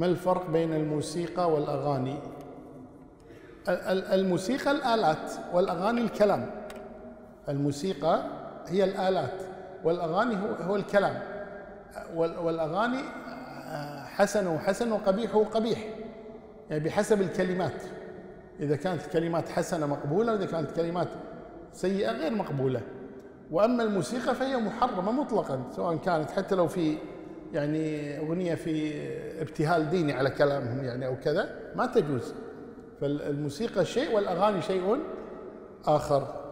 ما الفرق بين الموسيقى والأغاني؟ الموسيقى الآلات والأغاني الكلام. الموسيقى هي الآلات والأغاني هو, الكلام. والأغاني حسن وحسن وقبيح وقبيح. يعني بحسب الكلمات. إذا كانت الكلمات حسنة مقبولة وإذا كانت كلمات سيئة غير مقبولة. وأما الموسيقى فهي محرمة مطلقا سواء كانت حتى لو في يعني أغنية في ابتهال ديني على كلامهم يعني أو كذا ما تجوز. فالموسيقى شيء والأغاني شيء آخر.